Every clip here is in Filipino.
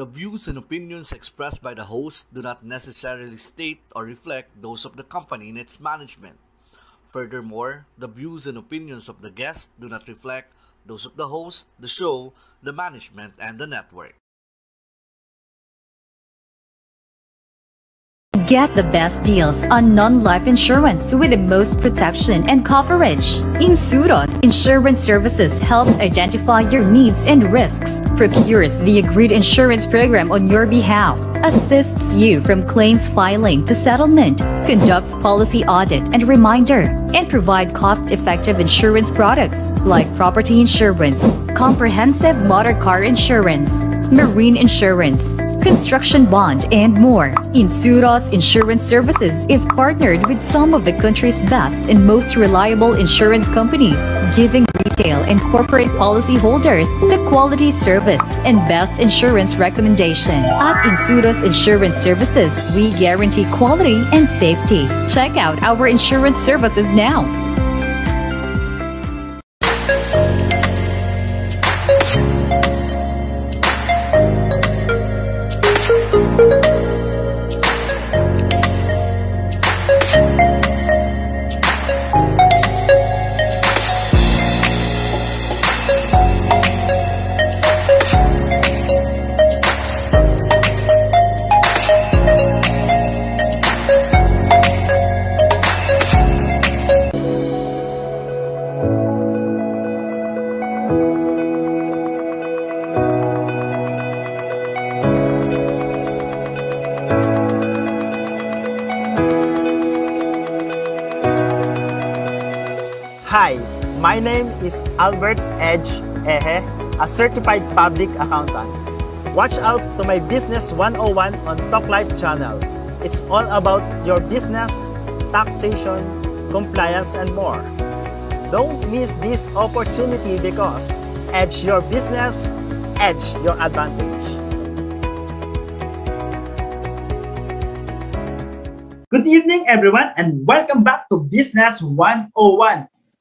The views and opinions expressed by the host do not necessarily state or reflect those of the company and its management. Furthermore, the views and opinions of the guest do not reflect those of the host, the show, the management, and the network. Get the best deals on non-life insurance with the most protection and coverage. Insuros Insurance Services helps identify your needs and risks, procures the agreed insurance program on your behalf, assists you from claims filing to settlement, conducts policy audit and reminder, and provide cost-effective insurance products like property insurance, comprehensive motor car insurance, marine insurance, construction bond, and more. Insuros Insurance Services is partnered with some of the country's best and most reliable insurance companies, giving retail and corporate policyholders the quality service and best insurance recommendation. At Insuros Insurance Services, we guarantee quality and safety. Check out our insurance services now. Hi, my name is Albert Edge Ehe, a certified public accountant. Watch out to my Business 101 on Talk Life channel. It's all about your business, taxation, compliance, and more. Don't miss this opportunity because edge your business, edge your advantage. Evening, everyone, and welcome back to Business 101.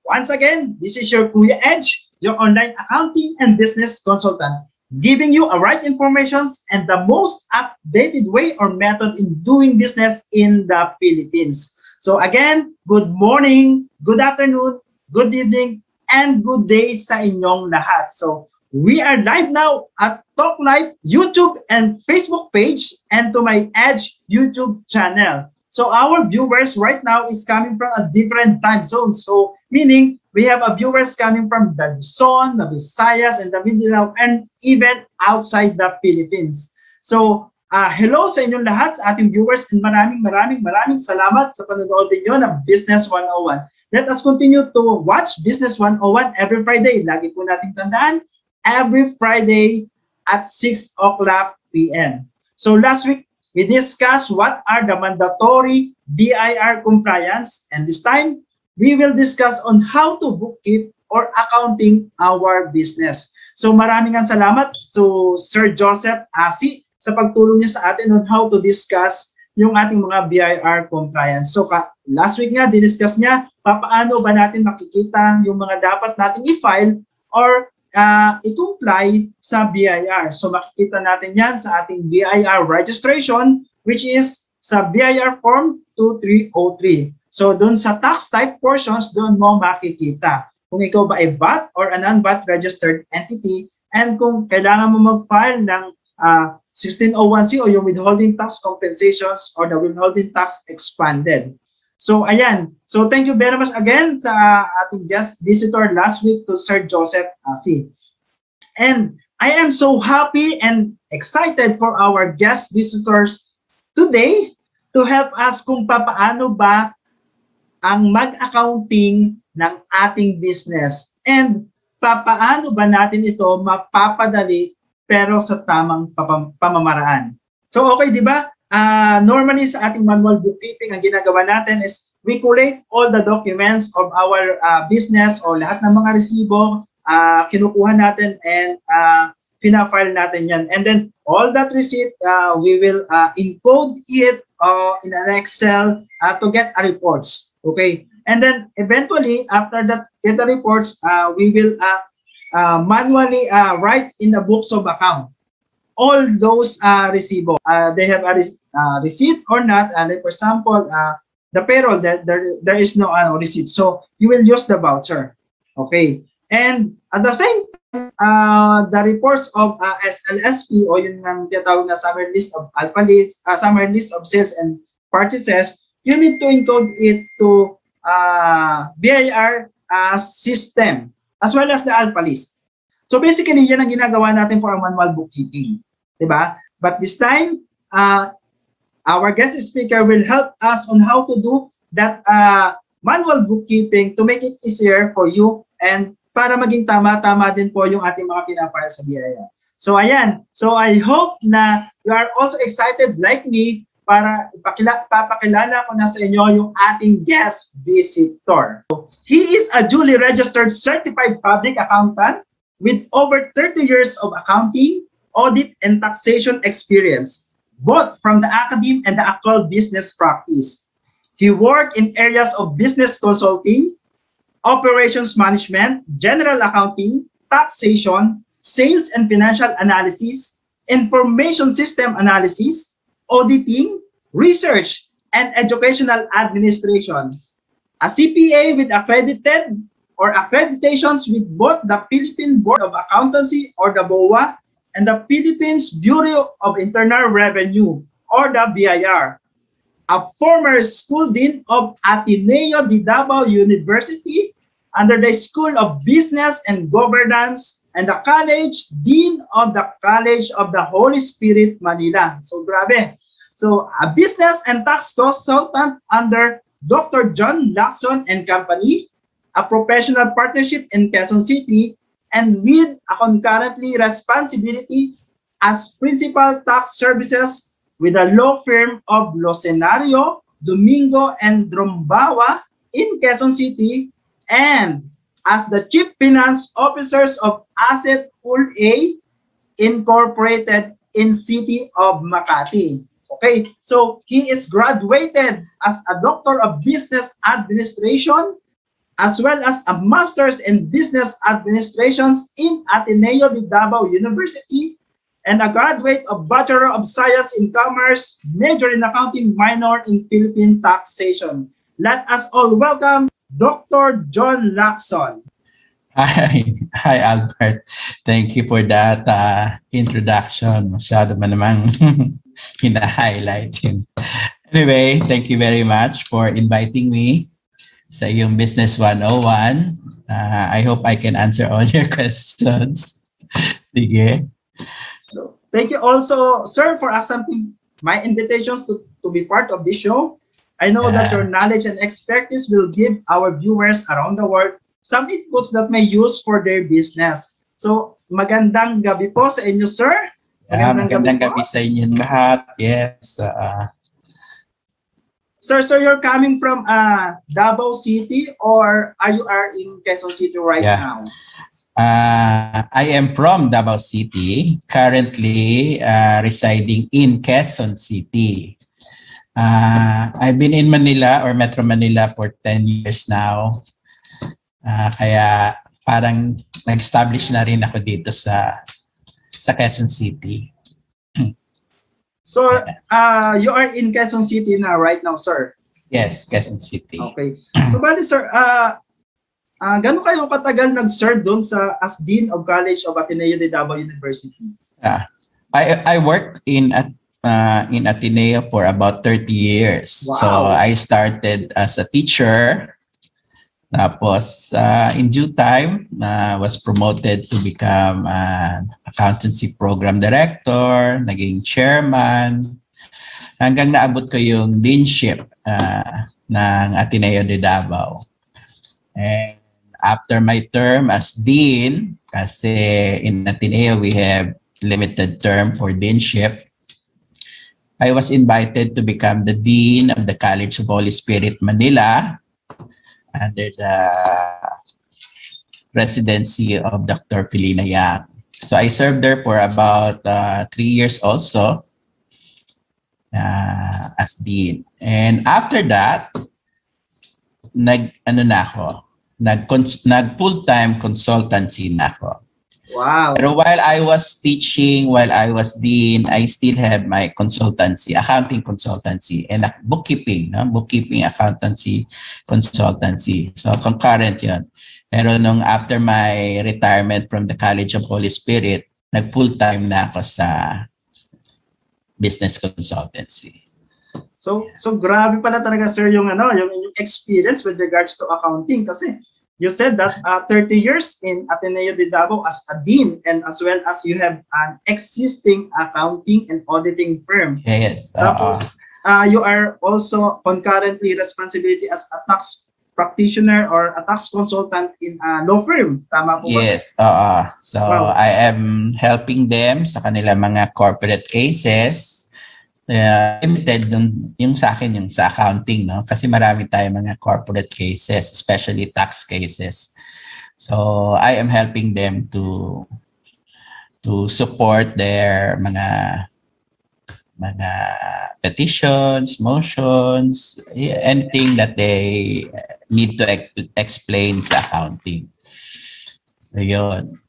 Once again, this is your Kuya Edge, your online accounting and business consultant, giving you a right informations and the most updated way or method in doing business in the Philippines. So again, good morning, good afternoon, good evening, and good day sa inyong lahat. So we are live now at Talk Live YouTube and Facebook page and to my Edge YouTube channel. So our viewers right now is coming from a different time zone. So meaning we have a viewers coming from the Luzon, the Visayas, and the Mindanao, and even outside the Philippines. So uh, hello sa inyong lahat, sa ating viewers, and maraming maraming maraming salamat sa panonood ninyo ng Business 101. Let us continue to watch Business 101 every Friday. Lagi po nating tandaan, every Friday at 6 o'clock p.m. So last week, we discussed what are the mandatory BIR compliance and this time we will discuss on how to bookkeep or accounting our business. So maraming ang salamat to Sir Joseph Asi sa pagtulong niya sa atin on how to discuss yung ating mga BIR compliance. So last week nga, diniscuss niya paano ba natin makikita yung mga dapat nating i-file or uh, i-comply sa BIR. So makikita natin yan sa ating BIR registration which is sa BIR form 2303. So doon sa tax type portions, doon mo makikita kung ikaw ba ay VAT or a non-VAT registered entity and kung kailangan mo mag-file ng uh, 1601C o yung withholding tax compensations or the withholding tax expanded. So ayan. So thank you very much again sa ating guest visitor last week to Sir Joseph Asi. And I am so happy and excited for our guest visitors today to help us kung paano ba ang mag-accounting ng ating business and papaano ba natin ito mapapadali pero sa tamang pamamaraan. So okay, di ba? Uh, normally sa ating manual bookkeeping, ang ginagawa natin is we collate all the documents of our uh, business o lahat ng mga resibo, uh, kinukuha natin and uh, fina-file natin yan. And then all that receipt, uh, we will uh, encode it uh, in an Excel uh, to get a reports. Okay. And then eventually, after that, get the reports, uh, we will uh, uh, manually uh, write in the books of account. All those uh, resibo. Uh, they have a uh, receipt or not. Uh, like for example, uh, the payroll, there, there, there is no uh, receipt. So you will use the voucher. Okay. And at the same time, uh, the reports of uh, SLSP o yun ang tinatawag na summary list of alpha list, uh, summary list of sales and purchases, you need to encode it to uh, BIR uh, system as well as the alpha list. So basically, yan ang ginagawa natin for our manual bookkeeping. Diba? But this time, uh, our guest speaker will help us on how to do that uh, manual bookkeeping to make it easier for you and para maging tama-tama din po yung ating mga pinapaya sa BIR. So ayan, so I hope na you are also excited like me para ipakila, papakilala ko na sa inyo yung ating guest visitor. He is a duly registered certified public accountant with over 30 years of accounting, audit, and taxation experience, both from the academe and the actual business practice. He worked in areas of business consulting, operations management, general accounting, taxation, sales and financial analysis, information system analysis, auditing, research, and educational administration. A CPA with accredited or accreditations with both the Philippine Board of Accountancy or the BOA and the Philippines Bureau of Internal Revenue or the BIR. A former school dean of Ateneo de Davao University under the School of Business and Governance and the College Dean of the College of the Holy Spirit, Manila. So grabe. So a business and tax consultant under Dr. John Lacson and Company, a professional partnership in Quezon City, and with a concurrently responsibility as principal tax services with a law firm of Locenario, Domingo, and Drombawa in Quezon City, and as the Chief Finance Officers of Asset Pool A Incorporated in City of Makati. Okay, so he is graduated as a Doctor of Business Administration as well as a Master's in Business Administrations in Ateneo de Davao University and a graduate of Bachelor of Science in Commerce, major in accounting, minor in Philippine taxation. Let us all welcome Dr. John Lacson. Hi, hi Albert. Thank you for that uh, introduction. Masyado man namang hina-highlight. Anyway, thank you very much for inviting me sa iyong Business 101. Uh, I hope I can answer all your questions. Sige. So, thank you also, sir, for accepting my invitations to, to be part of this show. I know that your knowledge and expertise will give our viewers around the world some inputs that may use for their business. So, magandang gabi po sa inyo, sir. Yeah, Magandang magandang gabi gabi sa inyong lahat. Yes. Uh, Sir, so you're coming from uh, Davao City or are you are in Quezon City right Yeah. now? uh, I am from Davao City, currently uh, residing in Quezon City. Uh, I've been in Manila or Metro Manila for 10 years now. Uh, kaya parang nag-establish na rin ako dito sa sa Quezon City. So, uh, you are in Quezon City now right now, sir. Yes, Quezon City. Okay. So, bali, sir, uh, uh, gano'n kayo katagal nag-serve doon sa as Dean of College of Ateneo de Davao University? I I worked in at uh, in Ateneo for about 30 years. So Wow. I started as a teacher. Tapos uh, in due time, uh, was promoted to become an accountancy program director, naging chairman, hanggang naabot ko yung deanship uh, ng Ateneo de Davao. And after my term as dean, kasi in Ateneo we have limited term for deanship, I was invited to become the dean of the College of Holy Spirit Manila under the presidency of Dr. Pilina Yang. So I served there for about uh, three years also uh, as dean. And after that, nag ano na ako, nag nag full-time consultancy na ako. Wow. Pero while I was teaching, while I was dean, I still have my consultancy, accounting consultancy, and bookkeeping, no? bookkeeping, accountancy, consultancy. So concurrent yun. Pero nung after my retirement from the College of Holy Spirit, nag full-time na ako sa business consultancy. So so grabe pala talaga sir yung ano, yung, yung experience with regards to accounting kasi you said that uh, 30 years in Ateneo de Davao as a dean and as well as you have an existing accounting and auditing firm. Yes. oo. Tapos uh, you are also concurrently responsibility as a tax practitioner or a tax consultant in a law firm. Tama po ba? Yes, oo. So Wow. I am helping them sa kanilang mga corporate cases. Uh, limited dun, yung sa akin, yung sa accounting, no? Kasi marami tayong mga corporate cases, especially tax cases. So I am helping them to to support their mga mga petitions, motions, anything that they need to ex- explain sa accounting. So yun.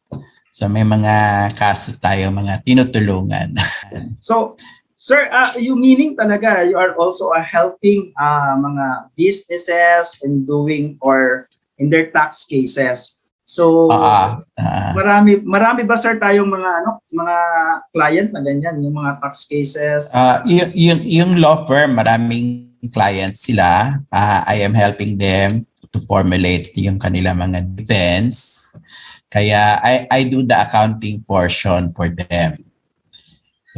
So may mga kaso tayo, mga tinutulungan. So, sir, uh, you meaning talaga you are also uh, helping uh, mga businesses in doing or in their tax cases. So, Ah, ah. marami marami ba sir tayong mga ano, mga client na ganyan, yung mga tax cases? Ah, y- yung, yung law firm, maraming clients sila. Ah, I am helping them to formulate yung kanila mga defense. Kaya I, I do the accounting portion for them.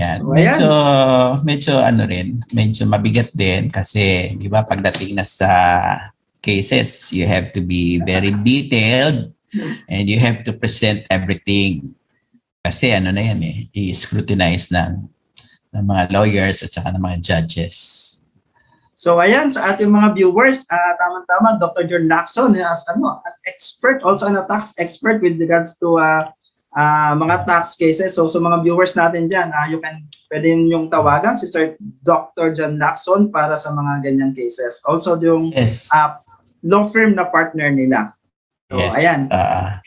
Yan. So, ayan. medyo, medyo ano rin, medyo mabigat din kasi, di ba, pagdating na sa cases, you have to be very detailed and you have to present everything. Kasi ano na yan eh, i-scrutinize ng, ng mga lawyers at saka ng mga judges. So ayan sa ating mga viewers, ah tama-tama Dr. John Lacson as ano, an expert also an tax expert with regards to ah ah, mga tax cases. So sa mga viewers natin diyan, ah you can pwede yung tawagan si Sir Dr. John Lacson para sa mga ganyang cases. Also yung Yes. ah, law firm na partner nila. So yes. ayan. Ah,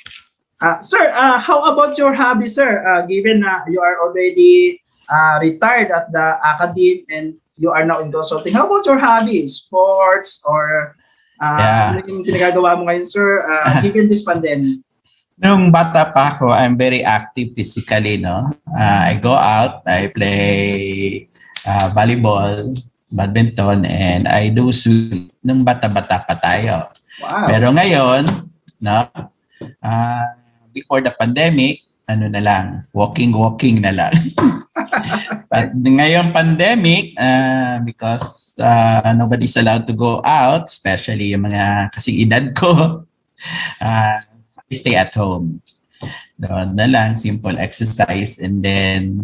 Ah, sir, ah, how about your hobby, sir? Ah, given na you are already ah, retired at the academy and you are now in consulting, how about your hobby? Sports or ah, Yeah. ano yung pinagagawa mo ngayon, sir, ah, given this pandemic? Nung bata pa ako, I'm very active physically, no? Ah, I go out, I play ah, volleyball, badminton, and I do swim. Nung bata-bata pa tayo. Wow. Pero ngayon, no? ah, before the pandemic, ano na lang, walking-walking na lang. But ngayon pandemic, ah, because ah, nobody's allowed to go out, especially yung mga kasing edad ko, I stay at home. Doon na lang, simple exercise. And then,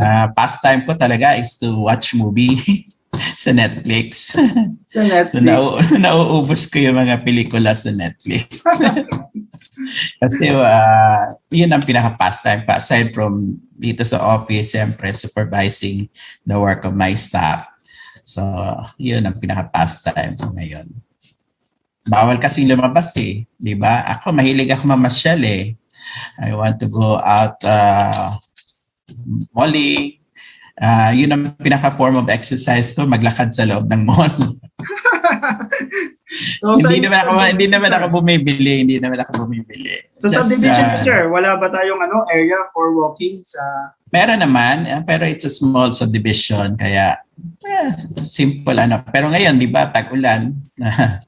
ah, pastime ko talaga is to watch movie sa Netflix. sa So, Netflix. nau nauubos ko yung mga pelikula sa Netflix. Kasi, uh, yun ang pinaka-pastime pa. Aside from dito sa office, siyempre, supervising the work of my staff. So, yun ang pinaka-pastime ko ngayon. Bawal kasi lumabas eh. Di ba? Ako, mahilig ako mamasyal eh. I want to go out uh, malling. Uh, yun ang pinaka-form of exercise ko, maglakad sa loob ng mall. So, hindi naman ako hindi naman ako bumibili, hindi naman ako bumibili. Sa Just, subdivision uh, sir, wala ba tayong ano area for walking sa Meron naman, eh, pero it's a small subdivision kaya eh, simple ano. Pero ngayon, 'di ba, tag-ulan.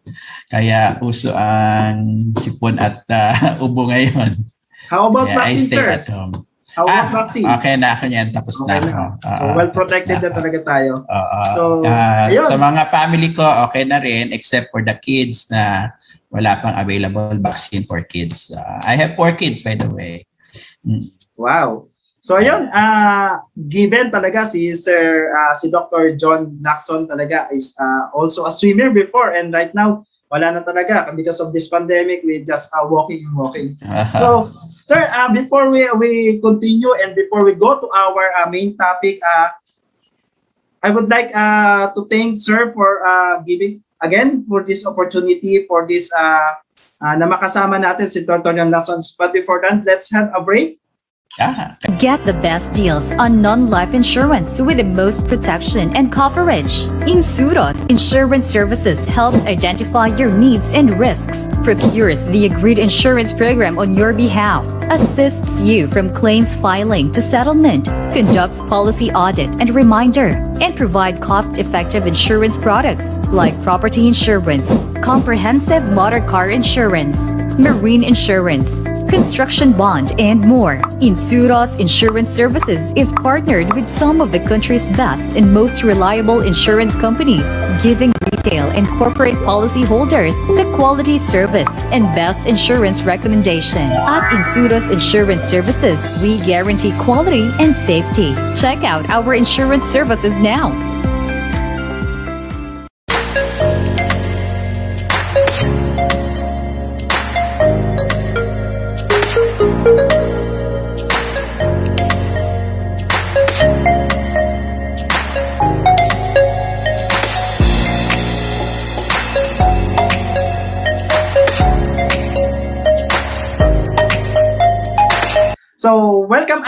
kaya uso ang sipon at uh, ubo ngayon. How about Yeah, I vaccine, stay sir? at home. How about Ah, vaccine? Okay na ako niyan, tapos Okay na na. ako. So, Oo, well protected na ako. talaga tayo. Oo. So, Ah, ayun. sa mga family ko, okay na rin except for the kids na wala pang available vaccine for kids. Ah, I have four kids, by the way. Mm. Wow. So ayun, ah given talaga si Sir ah, si Dr. John Lacson talaga is ah, also a swimmer before and right now wala na talaga because of this pandemic we just uh, walking and walking. So sir, ah, before we we continue and before we go to our ah, main topic ah I would like uh, to thank sir for uh, giving again for this opportunity for this uh, uh, na makasama natin si Dr. Lessons. But before that, let's have a break. Ah, Get the best deals on non-life insurance with the most protection and coverage. Insuros Insurance Services helps identify your needs and risks, procures the agreed insurance program on your behalf, assists you from claims filing to settlement, conducts policy audit and reminder, and provide cost-effective insurance products like property insurance, comprehensive motor car insurance, marine insurance, construction bond, and more. Insuros Insurance Services is partnered with some of the country's best and most reliable insurance companies, giving retail and corporate policyholders the quality service and best insurance recommendation. At Insuros Insurance Services, we guarantee quality and safety. Check out our insurance services now.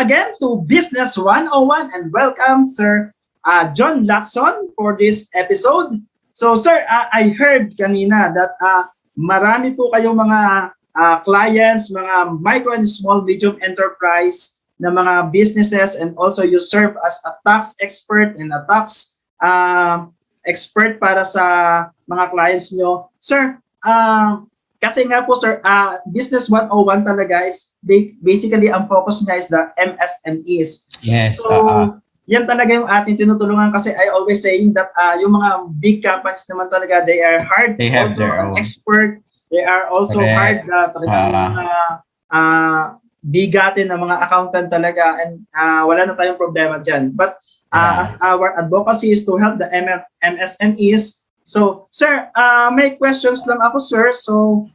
Again to Business 101 and welcome Sir uh, John Lacson for this episode. So, sir, uh, I heard kanina that uh, marami po kayong mga uh, clients, mga micro and small medium enterprise na mga businesses and also you serve as a tax expert and a tax uh, expert para sa mga clients nyo. Sir, uh, kasi nga po sir, uh, Business 101 talaga is ba- basically ang focus niya is the MSMEs. yes. So, ah, yan talaga yung ating tinutulungan kasi I always saying that uh, yung mga big companies naman talaga, they are hard They have also their own. expert. They are also Correct. hard uh, talagang Ah. mga uh, bigatin na mga accountant talaga and uh, wala na tayong problema dyan. But uh, Yeah. as our advocacy is to help the MSMEs. So, sir, uh, may questions lang ako, sir. So,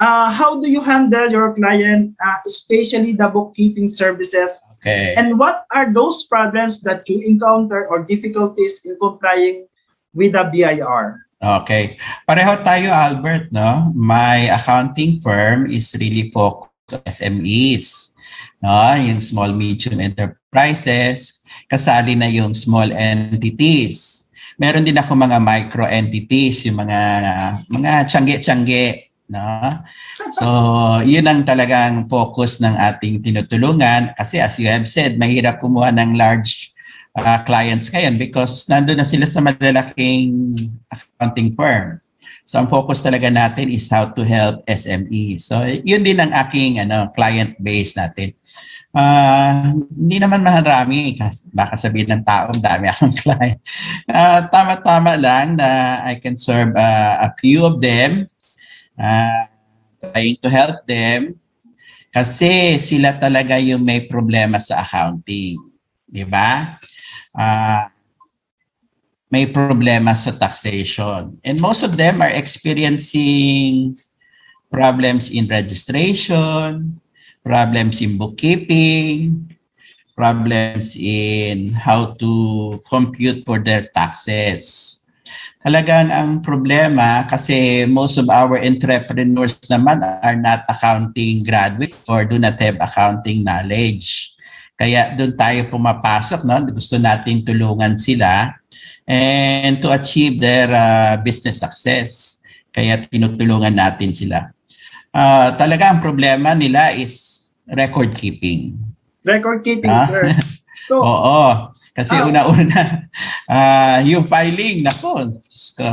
uh, how do you handle your client, uh, especially the bookkeeping services okay. and what are those problems that you encounter or difficulties in complying with the BIR? Okay. Pareho tayo, Albert, no? My accounting firm is really focused on SMEs. No? Yung small, medium enterprises. Kasali na yung small entities. Meron din ako mga micro entities, yung mga mga tiyangge-tiyangge. No? So, yun ang talagang focus ng ating tinutulungan. Kasi as you have said, mahirap kumuha ng large uh, clients ngayon because nandun na sila sa malalaking accounting firm. So ang focus talaga natin is how to help SME. So yun din ang aking ano client base natin. Ah, hindi naman marami baka sabihin ng tao dami akong client. Ah, tama-tama lang na I can serve ah, a few of them. Ah, trying to help them kasi sila talaga yung may problema sa accounting. 'Di ba? Ah, may problema sa taxation. And most of them are experiencing problems in registration, problems in bookkeeping, problems in how to compute for their taxes. Talagang ang problema kasi most of our entrepreneurs naman are not accounting graduates or do not have accounting knowledge. Kaya doon tayo pumapasok, no? Gusto nating tulungan sila and to achieve their uh, business success. Kaya tinutulungan natin sila. Uh, talaga ang problema nila is record keeping. Record keeping, Ah. sir. So, Oo. Kasi Ah. una-una, ah, yung filing, nako, Diyos ko,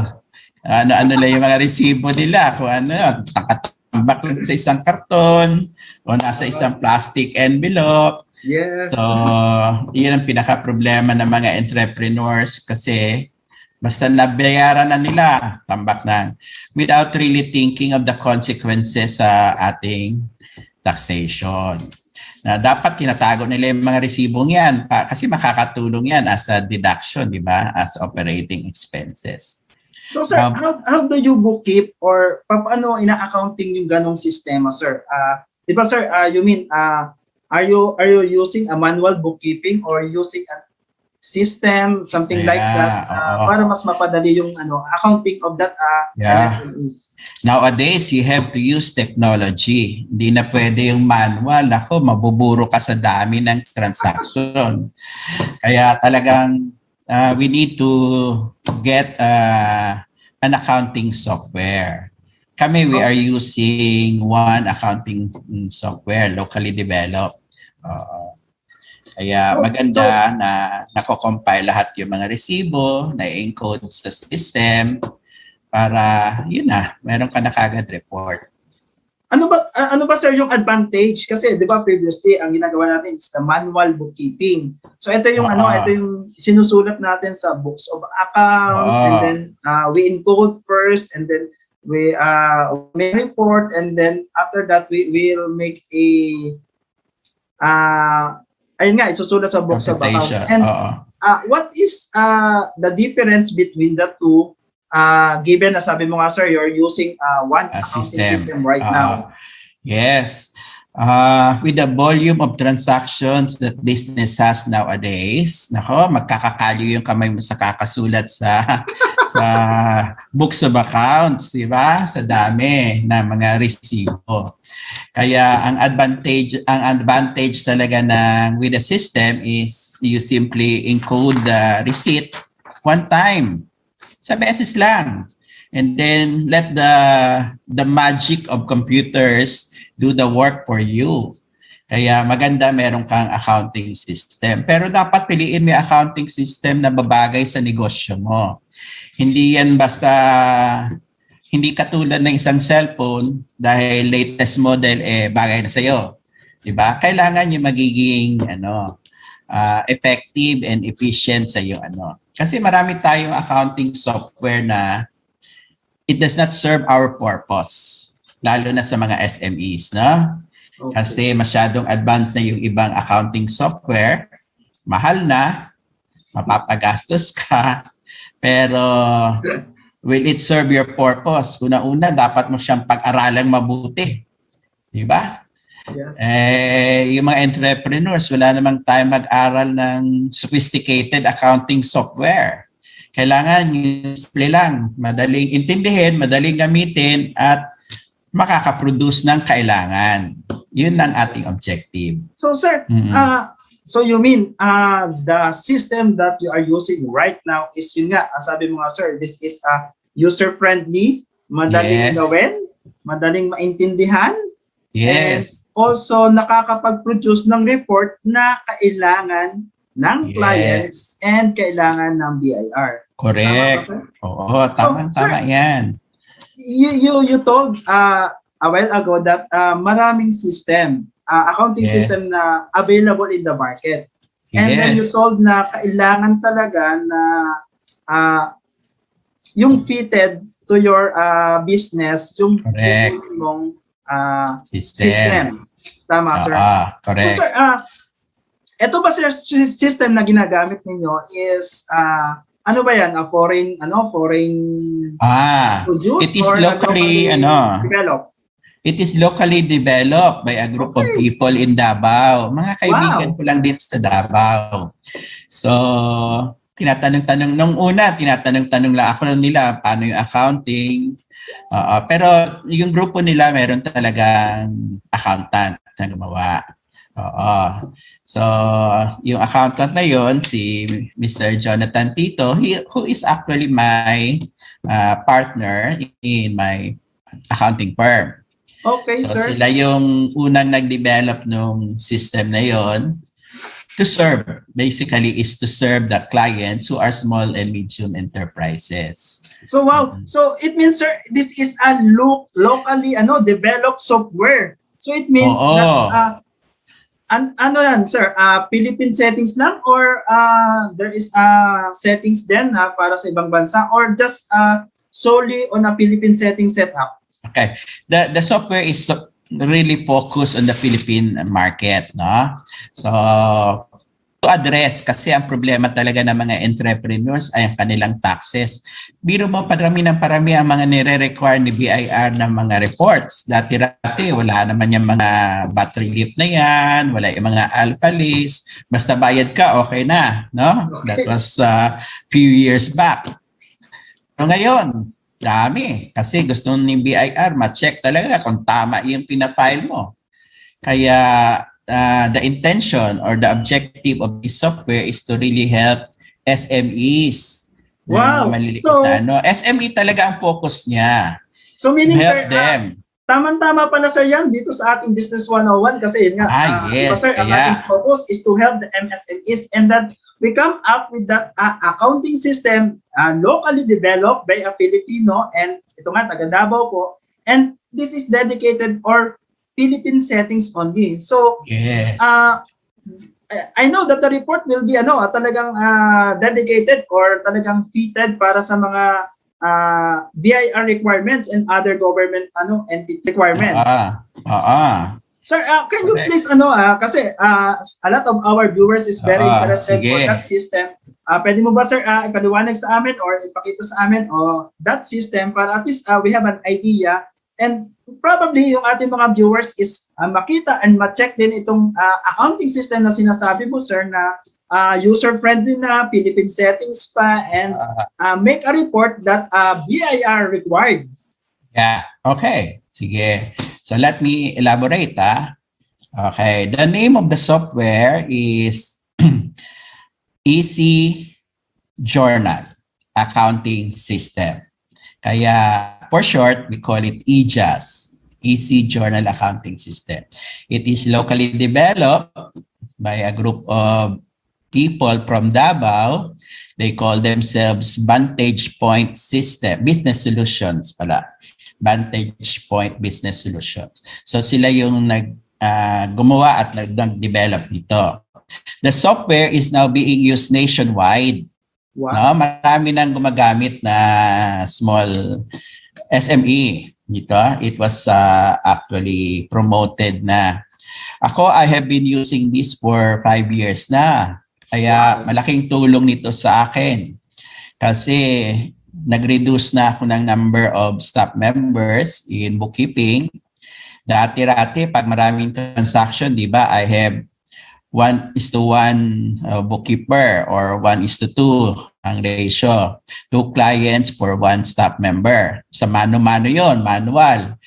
ano-ano lang yung mga resibo nila, kung ano, nakatambak lang sa isang karton, o nasa isang plastic envelope, yes. So, yun ang pinaka-problema ng mga entrepreneurs kasi basta nabayaran na nila, tambak na, without really thinking of the consequences sa ating taxation. Na dapat tinatago nila yung mga resibong yan pa, kasi makakatulong yan as a deduction, di ba? As operating expenses. So, sir, um, how, how do you bookkeep or pa- paano ina-accounting yung ganong sistema, sir? Uh, di ba, sir, uh, you mean, uh, are you are you using a manual bookkeeping or using a system, something like Yeah, that, uh, oo. para mas mapadali yung ano accounting of that uh, Yeah. MSMEs. Nowadays, you have to use technology. Hindi na pwede yung manual. Ako, mabuburo ka sa dami ng transaction. Kaya talagang uh, we need to get uh, an accounting software. Kami, we are using one accounting software, locally developed. Oo. Kaya So- maganda na nako-compile lahat yung mga resibo, na-encode sa system, para yun na, meron ka na kagad report. Ano ba uh, ano ba sir yung advantage kasi 'di ba previously ang ginagawa natin is the manual bookkeeping. So ito yung ano, Ah. ito yung sinusulat natin sa books of account Ah. and then uh, we encode first and then we uh make report and then after that we will make a uh ayun nga isusulat sa books of accounts. And uh, what is uh, the difference between the two uh, given na sabi mo nga sir you're using uh, one accounting system. system, right Oo. now Yes. Uh, with the volume of transactions that business has nowadays, nako, magkakakalyo yung kamay mo sa kakasulat sa sa books of accounts, di ba? Sa dami na mga resibo. Kaya ang advantage ang advantage talaga ng with the system is you simply encode the receipt one time. Sa beses lang. And then let the the magic of computers do the work for you. Kaya maganda meron kang accounting system. Pero dapat piliin yung accounting system na babagay sa negosyo mo. Hindi yan basta hindi katulad ng isang cellphone dahil latest model eh bagay na sa'yo. 'Di ba? Kailangan yung magiging ano ah, effective and efficient sa iyo ano. Kasi marami tayong accounting software na it does not serve our purpose lalo na sa mga SMEs, no? Okay. Kasi masyadong advanced na yung ibang accounting software, mahal na, mapapagastos ka, pero will it serve your purpose? Una-una, dapat mo siyang pag-aralang mabuti. Di ba? Yes. Eh, yung mga entrepreneurs, wala namang time mag-aral ng sophisticated accounting software. Kailangan yung simple lang, madaling intindihin, madaling gamitin, at makakaproduce ng kailangan. Yun ang ating objective. So sir, Mm. uh, so you mean uh, the system that you are using right now is yun nga, ah, sabi mo nga sir, this is a user-friendly, madaling Yes. gawin, madaling maintindihan, Yes. also nakakapag-produce ng report na kailangan ng Yes. clients and kailangan ng BIR. Tama ba, Correct. sir? Oo, tama, sir. tama yan. you you you told uh, a while ago that uh, maraming system, uh, accounting Yes. system na available in the market. And then you Yes. told na kailangan talaga na uh, yung fitted to your uh, business, yung Correct. mong uh, System. system. Tama, sir. Oo, So, correct. sir, uh, ito ba sir, system na ginagamit ninyo is uh, ano ba yan? A foreign ano foreign Ah, produced It is locally, locally ano, developed? It is locally developed by a group of Okay. people in Davao. Mga kaibigan Wow. ko lang din sa Davao. So, tinatanong-tanong, nung una, tinatanong-tanong lang ako nila paano yung accounting. Oo, pero yung grupo nila meron talagang accountant na gumawa. Oo. So, yung accountant na yon si Mr. Jonathan Tito, he, who is actually my uh, partner in my accounting firm. Okay, So sir. sila yung unang nag-develop ng system na yon to serve. Basically is to serve the clients who are small and medium enterprises. So wow. So it means sir, this is a lo- locally ano developed software. So it means Oo. that uh, an- ano yan sir, uh, Philippine settings lang or uh, there is uh, settings din uh, para sa ibang bansa or just uh, solely on a Philippine setting setup? Okay. The the software is really focused on the Philippine market, no? So to address kasi ang problema talaga ng mga entrepreneurs ay ang kanilang taxes. Biro mo parami ng parami ang mga nire-require ni BIR ng mga reports. Dati-dati wala naman yung mga battery relief na yan, wala yung mga alpha list. Basta bayad ka, okay na. No? That was uh, few years back. So ngayon, dami. Kasi gusto ni BIR ma-check talaga kung tama yung pinafile mo. Kaya uh, the intention or the objective of this software is to really help SMEs. Wow. Maliliit So- ano. SME talaga ang focus niya. So meaning help sir, ah, them. Tama-tama pala sir yan dito sa ating Business 101 kasi yun nga, Ah, diba, yes, sir, ang ating focus is to help the MSMEs and that we come up with that ah, accounting system ah, locally developed by a Filipino and ito nga, taga Davao po. And this is dedicated or Philippine settings only. So, Yes. uh, I know that the report will be ano, ah, talagang ah, dedicated or talagang fitted para sa mga ah, BIR requirements and other government ano entity requirements. Ah, ah, Sir, ah, can you Correct. please ano ah, kasi ah, a lot of our viewers is very Ah, interested for sige. that system. Ah, pwede mo ba sir ah, ipaliwanag sa amin or ipakita sa amin o that system para at least ah, we have an idea and probably yung ating mga viewers is ah, makita and ma-check din itong ah, accounting system na sinasabi mo sir na ah, user-friendly na, Philippine settings pa, and ah, make a report that ah, BIR required. Yeah. Okay. Sige. So let me elaborate. Ah. Okay. The name of the software is Easy Journal Accounting System. Kaya for short, we call it EJAS, Easy Journal Accounting System. It is locally developed by a group of people from Davao. They call themselves Vantage Point System, Business Solutions pala. Vantage Point Business Solutions. So sila yung nag ah, gumawa at nag- nag-develop nito. The software is now being used nationwide. Wow. No, marami nang gumagamit na small SME dito. It was uh, actually promoted na. Ako, I have been using this for five years na. Kaya malaking tulong nito sa akin. Kasi nag-reduce na ako ng number of staff members in bookkeeping. Dati-rati, pag maraming transaction, di ba, I have one is to one uh, bookkeeper or one is to two ang ratio. Two clients for one staff member. Sa mano-mano yon manual.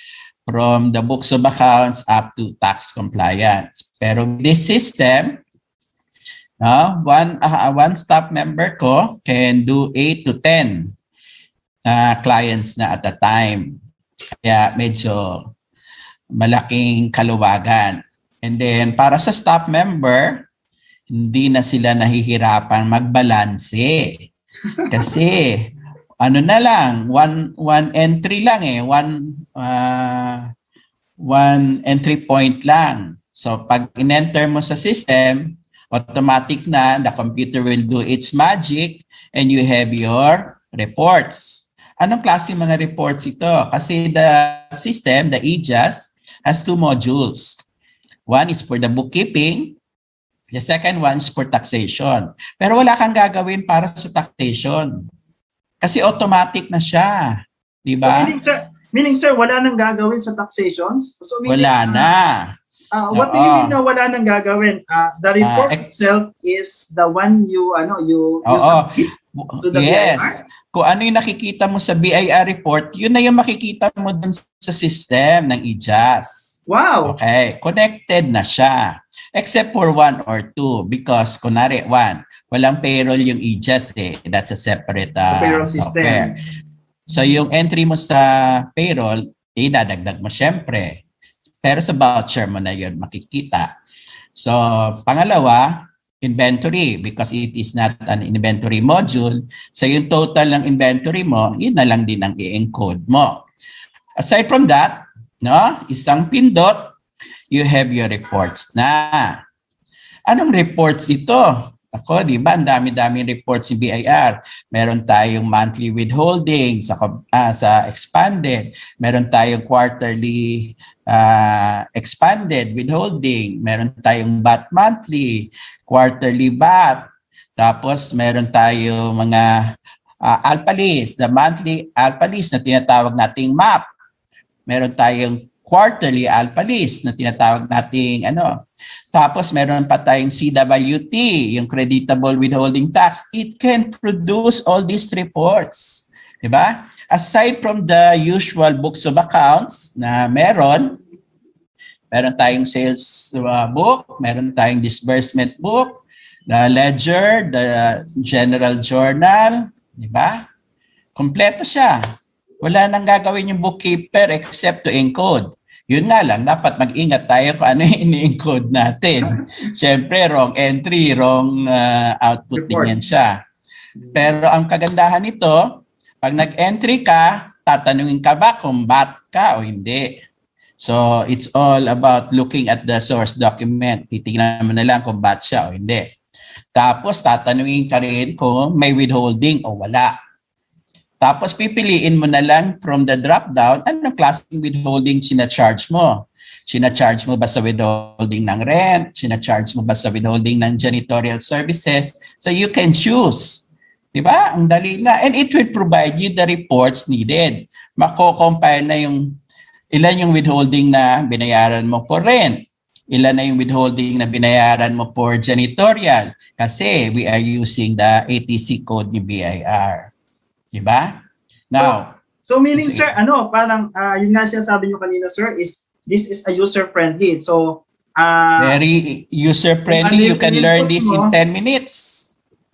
From the books of accounts up to tax compliance. Pero this system, no, one, uh, one staff member ko can do 8 to 10 uh, clients na at a time. Kaya medyo malaking kaluwagan. And then para sa staff member, hindi na sila nahihirapan magbalanse. Kasi ano na lang, one one entry lang eh, one uh, one entry point lang. So pag in-enter mo sa system, automatic na the computer will do its magic and you have your reports. Anong klase mga reports ito? Kasi the system, the EJAS, has two modules. One is for the bookkeeping. The second one is for taxation. Pero wala kang gagawin para sa taxation. Kasi automatic na siya. Di So ba? meaning sir, meaning sir, wala nang gagawin sa taxations? So meaning, Wala na. Uh, what do you Oo. mean na wala nang gagawin? Uh, the report Ah, ex- itself is the one you ano you you Oo. submit to the Yes. BIR? Kung ano yung nakikita mo sa BIR report, yun na yung makikita mo dun sa system ng EJAS. Wow. Okay, connected na siya. Except for one or two because kunwari one, walang payroll yung EJAS eh. That's a separate uh, The payroll software. system. So yung entry mo sa payroll, eh, dadagdag mo syempre. Pero sa voucher mo na yun makikita. So pangalawa, inventory because it is not an inventory module. So yung total ng inventory mo, yun na lang din ang i-encode mo. Aside from that, no, isang pindot, you have your reports na. Anong reports ito? Ako, di ba, ang dami-daming reports si BIR. Meron tayong monthly withholding sa, uh, sa expanded. Meron tayong quarterly uh, expanded withholding. Meron tayong BAT monthly, quarterly BAT. Tapos meron tayong mga uh, alpalis, the monthly alpalis na tinatawag nating MAP. Meron tayong quarterly alpalis na tinatawag nating ano, tapos meron pa tayong CWT, yung creditable withholding tax. It can produce all these reports. Diba? Aside from the usual books of accounts na meron, meron tayong sales uh, book, meron tayong disbursement book, the ledger, the general journal, di ba? Kompleto siya. Wala nang gagawin yung bookkeeper except to encode. Yun nga lang, dapat mag-ingat tayo kung ano yung ini-encode natin. Siyempre, wrong entry, wrong uh, output Report. din yan siya. Pero ang kagandahan nito, pag nag-entry ka, tatanungin ka ba kung bat ka o hindi. So, it's all about looking at the source document. Titingnan mo na lang kung bat siya o hindi. Tapos, tatanungin ka rin kung may withholding o wala. Tapos pipiliin mo na lang from the drop down anong klaseng withholding sina-charge mo. Sina-charge mo ba sa withholding ng rent? Sina-charge mo ba sa withholding ng janitorial services? So you can choose. Di ba? Ang dali na. And it will provide you the reports needed. Mako-compile na yung ilan yung withholding na binayaran mo for rent. Ilan na yung withholding na binayaran mo for janitorial. Kasi we are using the ATC code ni BIR. Di ba? Now, so, so meaning sir, ano, parang uh, yun nga sinasabi niyo kanina sir is this is a user friendly. So, uh, very user friendly. Ano you can learn this mo, in 10 minutes.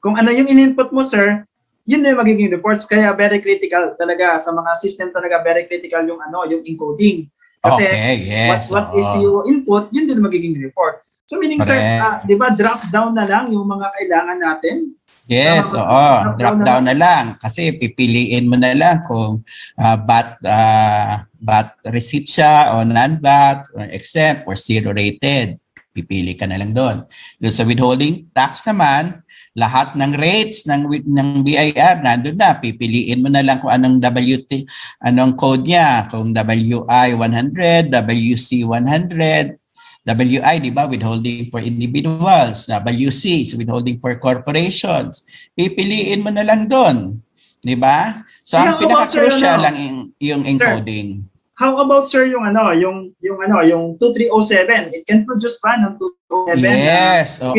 Kung ano yung in-input mo sir, yun din magiging reports kaya very critical talaga sa mga system talaga very critical yung ano, yung encoding. Kasi okay, yes. what, what is your input, yun din magiging report. So meaning Correct. sir, uh, 'di ba drop down na lang yung mga kailangan natin Yes, oo. Drop down na lang kasi pipiliin mo na lang kung uh, bat uh, bat receipt siya o non-bat or exempt or zero rated. Pipili ka na lang doon. Doon sa withholding tax naman, lahat ng rates ng ng BIR nandoon na. Pipiliin mo na lang kung anong WT, anong code niya, kung WI 100, WC 100, WI, di ba, withholding for individuals, WC, so withholding for corporations. Pipiliin mo na lang doon. Di ba? So, ang pinaka-crucial ano, lang yung, yung encoding. Sir, how about sir yung ano, yung yung ano, yung 2307, it can produce pa ng 2307. Yes, oo.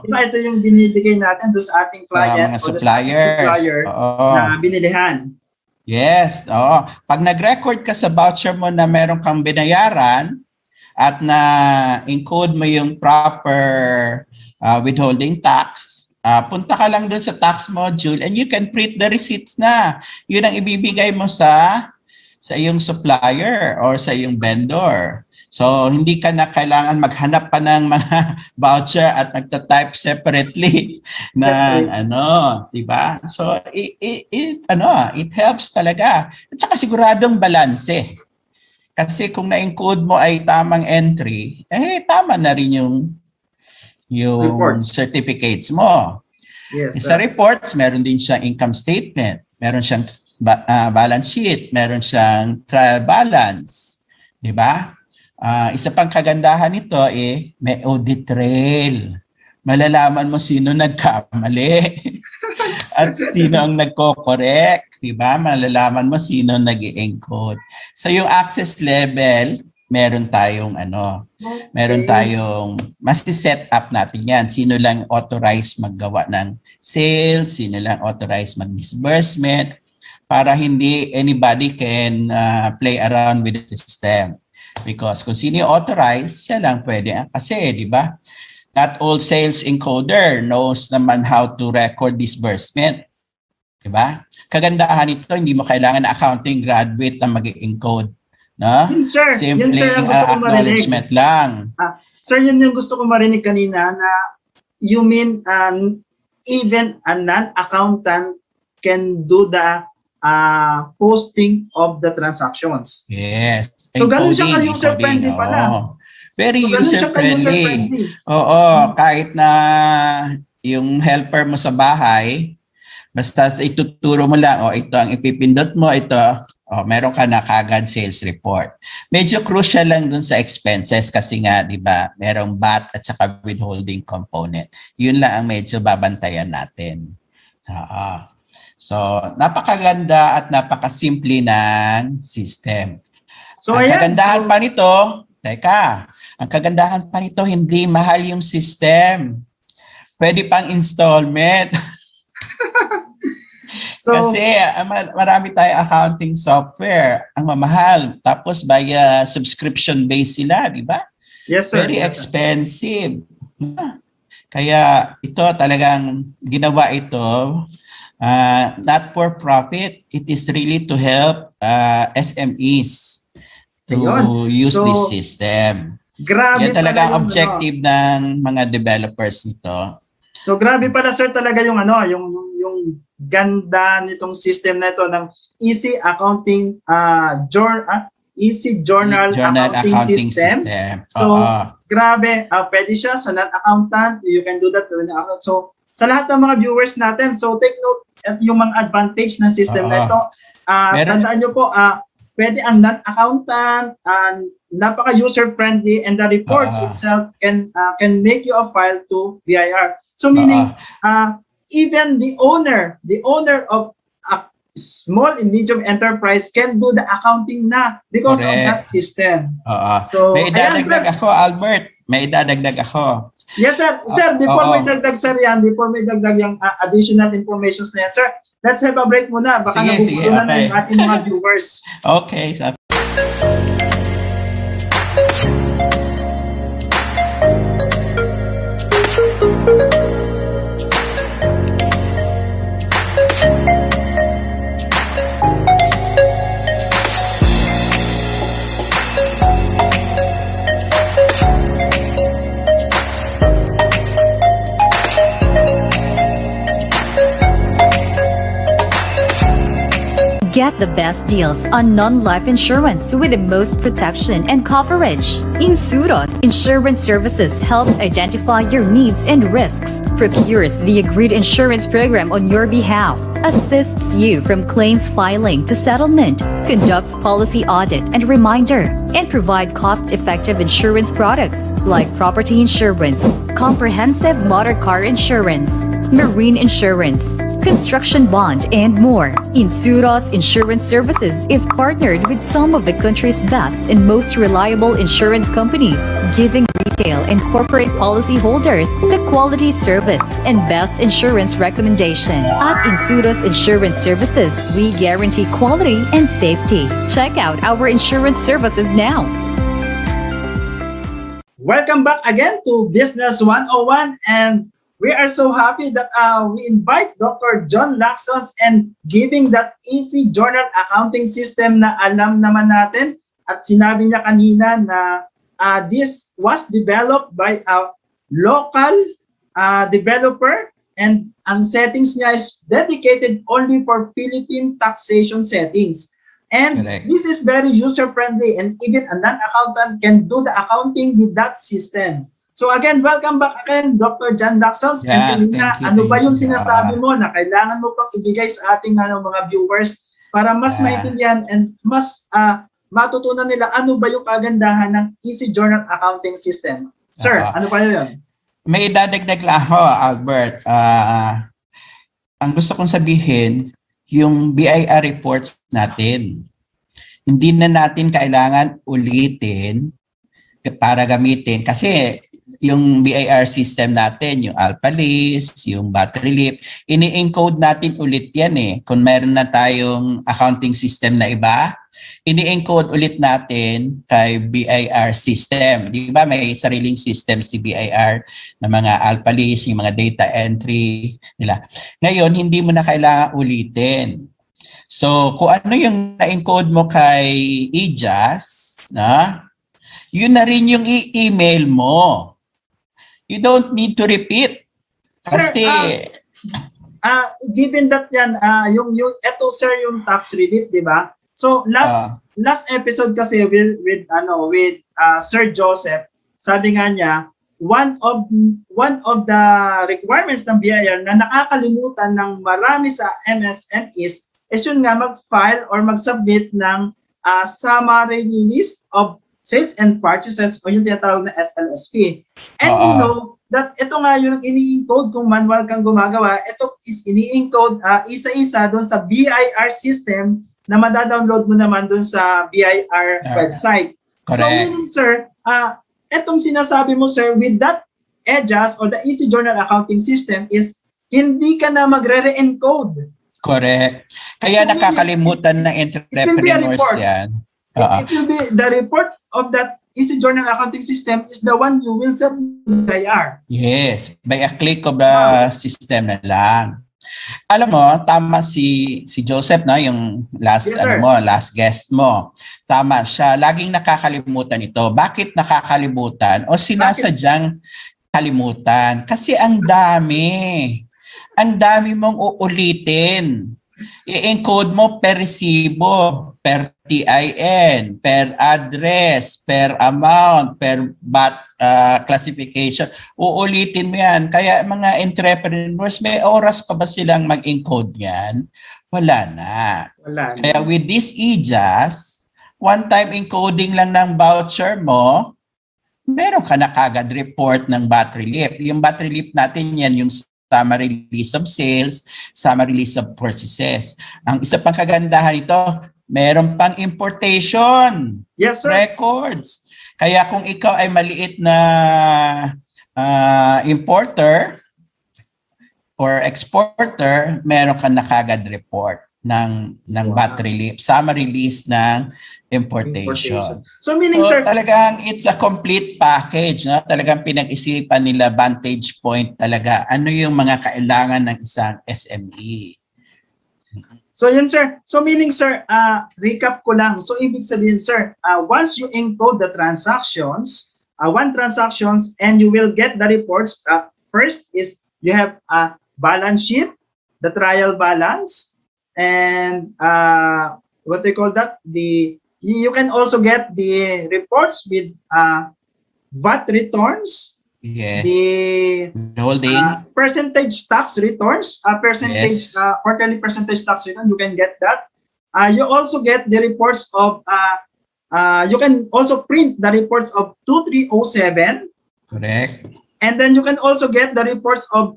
Di ba ito yung binibigay natin sa ating client uh, mga suppliers, supplier oo. na binilihan. Yes, oo. Pag nag-record ka sa voucher mo na meron kang binayaran, at na encode mo yung proper uh, withholding tax, uh, punta ka lang doon sa tax module and you can print the receipts na. Yun ang ibibigay mo sa sa iyong supplier or sa iyong vendor. So, hindi ka na kailangan maghanap pa ng mga voucher at magta-type separately ng ano, 'di ba? So, it, it, it ano, it helps talaga. At saka siguradong balanse. Kasi kung na-encode mo ay tamang entry, eh tama na rin yung yung reports. certificates mo. Yes, Sa reports, meron din siyang income statement, meron siyang ba- uh, balance sheet, meron siyang trial balance, 'di ba? Uh, isa pang kagandahan nito eh may audit trail. Malalaman mo sino nagkamali at sino ang nagko-correct. 'di ba? Malalaman mo sino nag-encode. So yung access level, meron tayong ano, meron tayong mas set up natin 'yan. Sino lang authorized maggawa ng sales, sino lang authorized mag-disbursement para hindi anybody can uh, play around with the system. Because kung sino yung authorized, siya lang pwede. Kasi, di ba? Not all sales encoder knows naman how to record disbursement. Di ba? Kagandahan nito, hindi mo kailangan na accounting graduate na mag-encode. No? Yun, sir. Simple yun, sir, ang gusto ko acknowledgement lang. Ah, sir, yun yung gusto ko marinig kanina na you mean um, even a non-accountant can do the uh, posting of the transactions. Yes. So, ganun siya ka-user-friendly pala. Very so, user-friendly. Oo, hmm. kahit na yung helper mo sa bahay, basta ituturo mo lang, oh, ito ang ipipindot mo, ito, oh, meron ka na kagad sales report. Medyo crucial lang dun sa expenses kasi nga, di ba, merong VAT at saka withholding component. Yun lang ang medyo babantayan natin. Oo. So, napakaganda at napakasimple ng system. So, ang ayan. kagandahan So, pa nito, teka, ang kagandahan pa nito, hindi mahal yung system. Pwede pang installment. so, Kasi ah, ma- marami tayong accounting software ang mamahal. Tapos via subscription base sila, di ba? yes, sir. Very Yes, sir. expensive. Ah. Kaya ito talagang ginawa ito uh, not for profit. It is really to help uh, SMEs to Ayun. use So, this system. Grabe Yan talaga ang ano, objective ng mga developers nito. So grabe pala sir talaga yung ano, yung yung ganda nitong system na ito ng Easy Accounting uh jour ah, Easy Journal, Journal Accounting, accounting System. system. So, Oo. Grabe, ah, pwede siya sa non-accountant, you can do that with an accountant. So sa lahat ng mga viewers natin, so take note at yung mga advantage ng system na Oo. ito. Ah, Meron- tandaan nyo po, ah, pwede ang non-accountant, and napaka user-friendly and the reports Oo. itself can ah, can make you a file to BIR. So meaning, Oo. uh, even the owner, the owner of a small and medium enterprise can do the accounting na because of Correct. that system. Oo. So, May idadagdag ako, Albert. May idadagdag ako. Yes, sir. Sir, before oo. may dagdag, sir, yan, before may dagdag yung uh, additional information na yan, sir, let's have a break muna. Baka Sige, sige, nagugulo na okay. yung ating mga viewers. Okay. Get the best deals on non-life insurance with the most protection and coverage. Insuros Insurance Services helps identify your needs and risks, procures the agreed insurance program on your behalf, assists you from claims filing to settlement, conducts policy audit and reminder, and provide cost-effective insurance products like property insurance, comprehensive motor car insurance, marine insurance, construction bond, and more. Insuros Insurance Services is partnered with some of the country's best and most reliable insurance companies, giving retail and corporate policyholders the quality service and best insurance recommendation. At Insuros Insurance Services, we guarantee quality and safety. Check out our insurance services now. Welcome back again to Business 101 and we are so happy that uh, we invite Dr. John Laxons and giving that easy journal accounting system na alam naman natin at sinabi niya kanina na uh, this was developed by a local uh, developer and ang settings niya is dedicated only for Philippine taxation settings. And Correct. this is very user-friendly and even a non-accountant can do the accounting with that system. So again, welcome back again, Dr. John Daxons. Yeah, and kanina, you, ano ba yung sinasabi mo na kailangan mo pang ibigay sa ating ano, mga viewers para mas Yeah. maintindihan and mas ah, matutunan nila ano ba yung kagandahan ng Easy Journal Accounting System. Sir, Ah. ano pa yun? May idadagdag lang ako, Albert. Ah, ang gusto kong sabihin, yung BIR reports natin, hindi na natin kailangan ulitin para gamitin. Kasi yung BIR system natin, yung AlphaList, yung battery relief, ini-encode natin ulit yan eh. Kung meron na tayong accounting system na iba, ini-encode ulit natin kay BIR system. Di ba may sariling system si BIR na mga AlphaList, yung mga data entry nila. Ngayon, hindi mo na kailangan ulitin. So, kung ano yung na-encode mo kay EJAS, na, yun na rin yung i-email mo. You don't need to repeat. Sir, Kasi, Ah, given that yan, ah, yung yung eto sir yung tax relief, 'di ba? So last Ah. last episode kasi with with ano with ah, Sir Joseph, sabi nga niya, one of one of the requirements ng BIR na nakakalimutan ng marami sa MSMEs is yun nga mag-file or mag-submit ng uh, summary list of sales and purchases o yung tinatawag na SLSP. And uh, we know that ito nga yung ini-encode kung manual kang gumagawa, ito is ini-encode uh, isa-isa doon sa BIR system na madadownload mo naman doon sa BIR uh, website. Correct. So meaning sir, uh, etong sinasabi mo sir with that EDGAS or the Easy Journal Accounting System is hindi ka na magre-re-encode. Correct. Kaya so, nakakalimutan ng entrepreneurs yan. Uh-huh. It, it will be the report of that Easy Journal Accounting System is the one you will send to IR. Yes, by a click of the wow. system na lang. Alam mo, tama si si Joseph no, yung last yes, ano mo, last guest mo. Tama siya. Laging nakakalimutan ito. Bakit nakakalimutan? O sinasadyang kalimutan? Kasi ang dami. Ang dami mong uulitin. I-encode mo per resibo, per TIN, per address, per amount, per bat uh, classification. Uulitin mo yan. Kaya mga entrepreneurs, may oras pa ba silang mag-encode yan? Wala na. Wala na. Kaya with this EJAS, one-time encoding lang ng voucher mo, meron ka na kagad report ng battery relief. Yung battery relief natin yan, yung summary release of sales, summary release of purchases. Ang isa pang kagandahan ito, meron pang importation yes, sir. records. Kaya kung ikaw ay maliit na uh, importer or exporter, meron ka na kagad report ng ng wow. bat relief, summary release ng importation. importation. So meaning so, sir, talagang it's a complete package, no? Talagang pinag-isipan nila vantage point talaga. Ano yung mga kailangan ng isang SME? So yun sir. So meaning sir, uh, recap ko lang. So ibig sabihin sir, uh, once you encode the transactions, uh, one transactions and you will get the reports. Uh, first is you have a balance sheet, the trial balance, and uh, what they call that, the you can also get the reports with uh, VAT returns, yes. the holding uh, percentage tax returns, uh, percentage yes. uh, quarterly percentage tax return. You can get that. Uh, you also get the reports of. Uh, uh, you can also print the reports of 2307. Correct. And then you can also get the reports of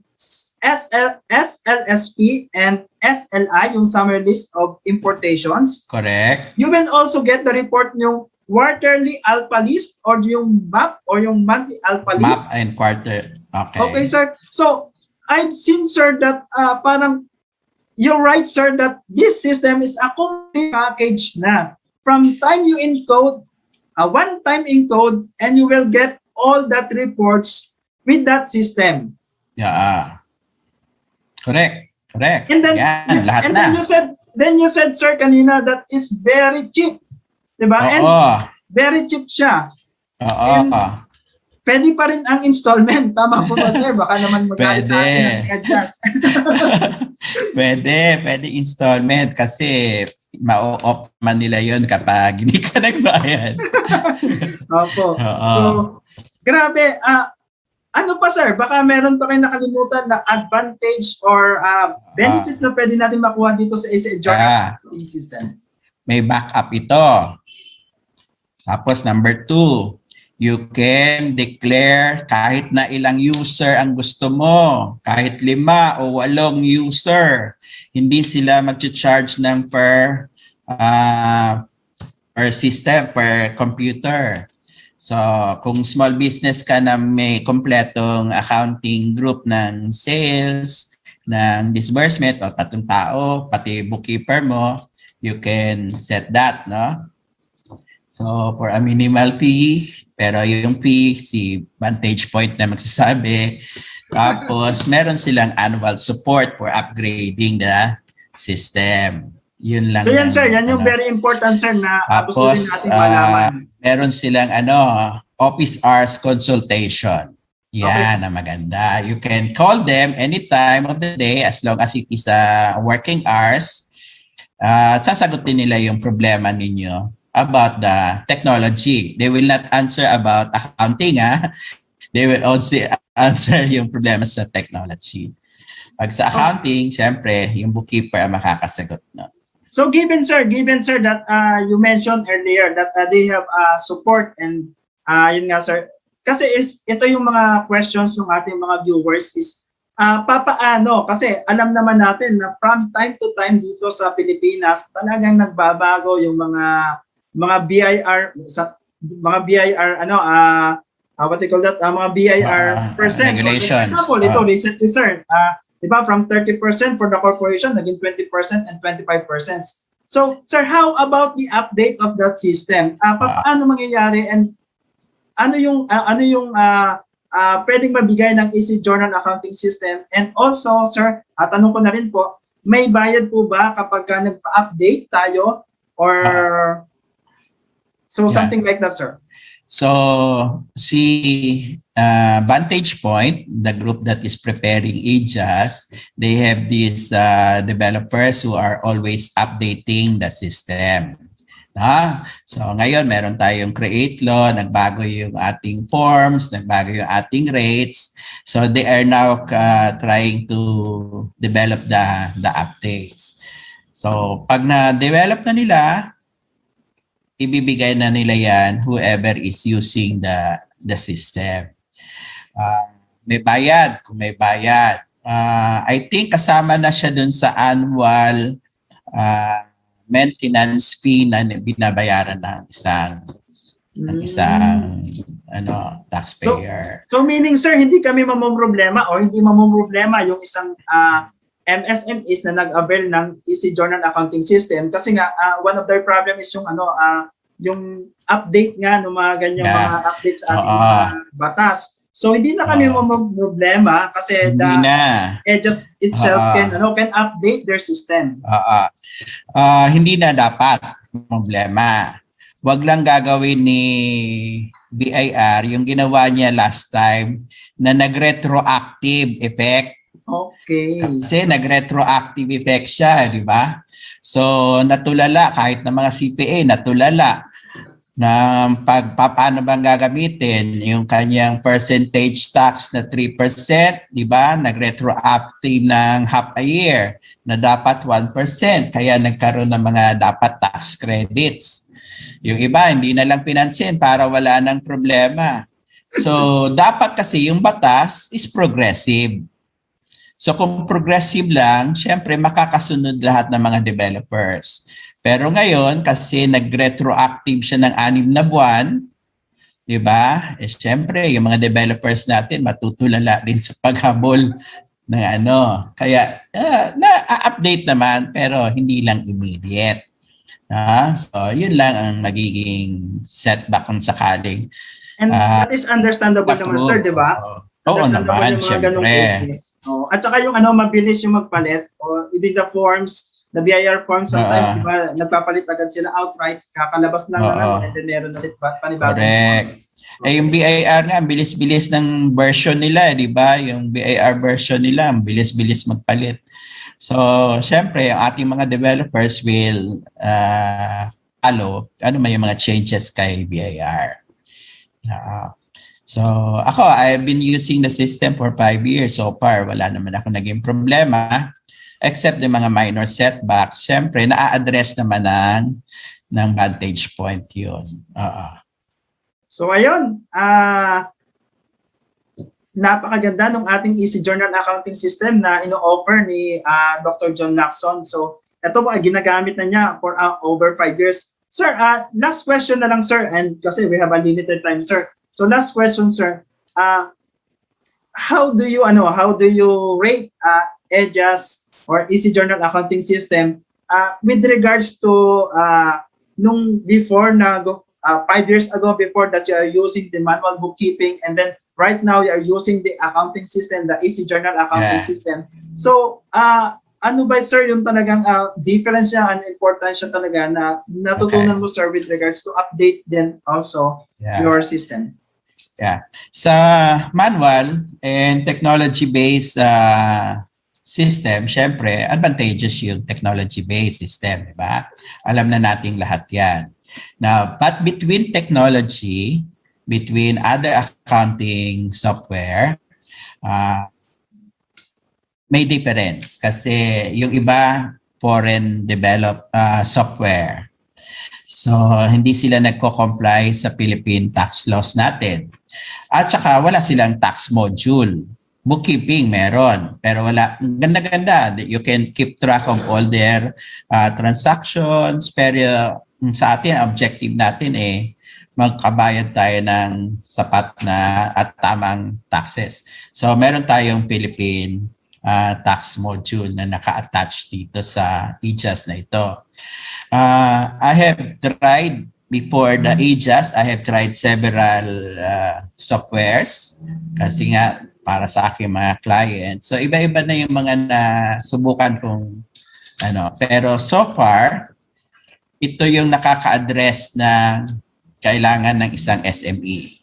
SL, SLSP and SLI, yung summary list of importations. Correct. You will also get the report yung quarterly alpha list or yung MAP or yung monthly alpha list. MAP and quarter. Okay. Okay, sir. So, I've seen, sir, that uh, parang you're right, sir, that this system is a complete package na. From time you encode, a one-time encode, and you will get all that reports with that system. Yeah. Correct. Correct. And then, Yan, lahat and na. then you said, then you said, sir, kanina, that is very cheap. Diba? Oo. And very cheap siya. Oo. And pwede pa rin ang installment. Tama po ba, sir? Baka naman magalit sa akin adjust. pwede. Pwede installment kasi ma-off man nila yon kapag hindi ka nagbayad. Opo. Oo. So, grabe. Uh, ano pa sir, baka meron pa kayo nakalimutan na advantage or uh, benefits uh, na pwede natin makuha dito sa SA Jordan uh, system? May backup ito. Tapos number two, you can declare kahit na ilang user ang gusto mo, kahit lima o walong user, hindi sila mag-charge ng per uh, per system, per computer. So, kung small business ka na may kompletong accounting group ng sales, ng disbursement o tatlong tao, pati bookkeeper mo, you can set that, no? So, for a minimal fee, pero yung fee, si Vantage Point na magsasabi. Tapos, meron silang annual support for upgrading the system. Yun lang. So yan sir, yan yung ano. very important sir na Tapos, gusto natin malaman. Uh, meron silang ano, office hours consultation. Yan okay. na maganda. You can call them anytime of the day as long as it is uh, working hours. Uh, sasagutin nila yung problema ninyo about the technology. They will not answer about accounting. Ah. they will also answer yung problema sa technology. Pag sa accounting, syempre, yung bookkeeper ang makakasagot na. So given sir, given sir that uh, you mentioned earlier that uh, they have uh, support and uh, yun nga sir, kasi is ito yung mga questions ng ating mga viewers is uh, papaano kasi alam naman natin na from time to time dito sa Pilipinas talagang nagbabago yung mga mga BIR sa mga BIR ano uh, uh, what they call that uh, mga BIR Uh, percent. regulations. For example, ito Uh. recently sir, uh, di ba from 30% for the corporation naging 20% and 25%. So sir, how about the update of that system? Uh, pa- paano mangyayari and ano yung uh, ano yung uh, uh, pwedeng mabigay ng Easy Journal Accounting System? And also, sir, uh, tanong ko na rin po, may bayad po ba kapag ka nagpa-update tayo or so Yeah. something like that, sir? So, si uh, Vantage Point, the group that is preparing AJAS, they have these uh, developers who are always updating the system. Ha? So, ngayon meron tayong create law, nagbago yung ating forms, nagbago yung ating rates. So, they are now uh, trying to develop the, the updates. So, pag na-develop na nila, ibibigay na nila yan whoever is using the the system. Uh, may bayad, kung may bayad. Uh, I think kasama na siya dun sa annual uh, maintenance fee na binabayaran ng isang ng isang ano taxpayer. So meaning sir, hindi kami mamomroblema o hindi mamomroblema yung isang ah, MSMEs na nag-avail ng Easy Journal Accounting System kasi nga ah, one of their problem is yung ano ah, yung update nga ng mga ganyan Yeah. mga updates sa ating mga batas. So hindi na kami Oo. mamomroblema kasi the na. edges itself Oo. can ano can update their system. Oo. Ah, hindi na dapat problema. Wag lang gagawin ni BIR yung ginawa niya last time na nag-retroactive effect. Okay. Kasi nag-retroactive effect siya, di ba? So, natulala, kahit na mga CPA, natulala na pag pa- paano bang gagamitin yung kanyang percentage tax na 3%, di ba? Nag-retroactive ng half a year na dapat 1%. Kaya nagkaroon ng mga dapat tax credits. Yung iba, hindi na lang pinansin para wala ng problema. So, dapat kasi yung batas is progressive. So kung progressive lang, syempre makakasunod lahat ng mga developers. Pero ngayon, kasi nag-retroactive siya ng anim na buwan, di ba? Eh, syempre, yung mga developers natin matutulala din sa paghabol ng ano. Kaya, ah, na-update naman, pero hindi lang immediate. Ah, so, yun lang ang magiging setback kung sakaling. And Ah, that is understandable naman sir, di ba? Oo. Oo Understandable naman, syempre. Oh, at saka yung ano, mabilis yung magpalit o even the forms, the BIR forms sometimes, Ah. di ba, nagpapalit agad sila outright, kakalabas lang Oo. na ano, and then meron ulit pa- panibagong Correct. form. Eh, yung BIR nga, ang bilis-bilis ng version nila, di ba? Yung BIR version nila, ang bilis-bilis magpalit. So, syempre, ang ating mga developers will uh, follow ano may mga changes kay BIR. Ah, so, ako, I've been using the system for five years so far. Wala naman ako naging problema except the mga minor setbacks. Syempre, na-address naman ng, ng vantage point yun. Oo. So ayun, ah napakaganda ng ating Easy Journal Accounting System na ino-offer ni ah, Dr. John Lacson. So ito po ginagamit na niya for ah, over five years. Sir, ah, last question na lang sir and kasi we have a limited time sir. So last question sir, ah how do you ano how do you rate uh, EDGAS or Easy Journal Accounting System uh, with regards to uh, nung before na uh, five years ago before that you are using the manual bookkeeping and then right now you are using the accounting system, the Easy Journal accounting Yeah. system. So, uh, ano ba sir yung talagang uh, difference niya and importance siya talaga na natutunan mo sir with regards to update then also Yeah. your system? Sa manual and technology-based uh, system, syempre, advantageous yung technology-based system, di ba? Alam na nating lahat yan. Now, but between technology between other accounting software, uh, may difference kasi yung iba foreign developed uh, software. So, hindi sila nagko-comply sa Philippine tax laws natin. At saka wala silang tax module. Bookkeeping meron, pero wala. Ganda-ganda. You can keep track of all their uh, transactions, pero sa atin, objective natin eh, magkabayad tayo ng sapat na at tamang taxes. So, meron tayong Philippine uh, tax module na naka-attach dito sa EJAS na ito. Uh, I have tried before the EJAS, I have tried several uh, softwares kasi nga para sa aking mga clients. So iba-iba na yung mga nasubukan kong ano. Pero so far, ito yung nakaka-address na kailangan ng isang SME.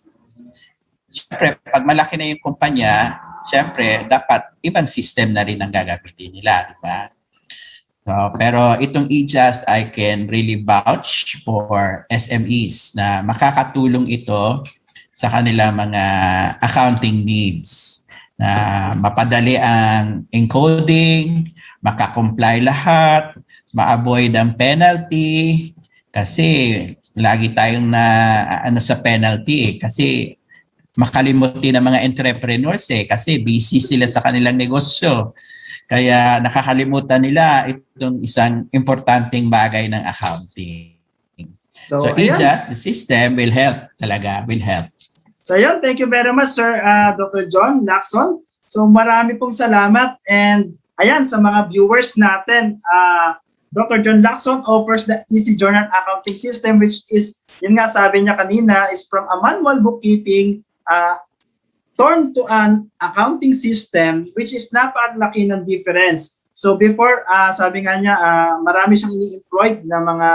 Siyempre, pag malaki na yung kumpanya, syempre, dapat ibang system na rin ang gagamitin nila, di ba? So, pero itong EJAS, I can really vouch for SMEs na makakatulong ito sa kanilang mga accounting needs na mapadali ang encoding, makakomply lahat, ma-avoid ang penalty kasi lagi tayong na ano sa penalty eh, kasi makalimutin ng mga entrepreneurs eh kasi busy sila sa kanilang negosyo. Kaya nakakalimutan nila itong isang importanteng bagay ng accounting. So, so just the system will help talaga, will help. So yun, thank you very much Sir uh, Dr. John Lacson. So marami pong salamat and ayan sa mga viewers natin, uh, Dr. John Lacson offers the Easy Journal Accounting System which is, yun nga sabi niya kanina, is from a manual bookkeeping uh, turn to an accounting system which is napakalaki ng difference. So before, uh, sabi nga niya, uh, marami siyang ini-employed na mga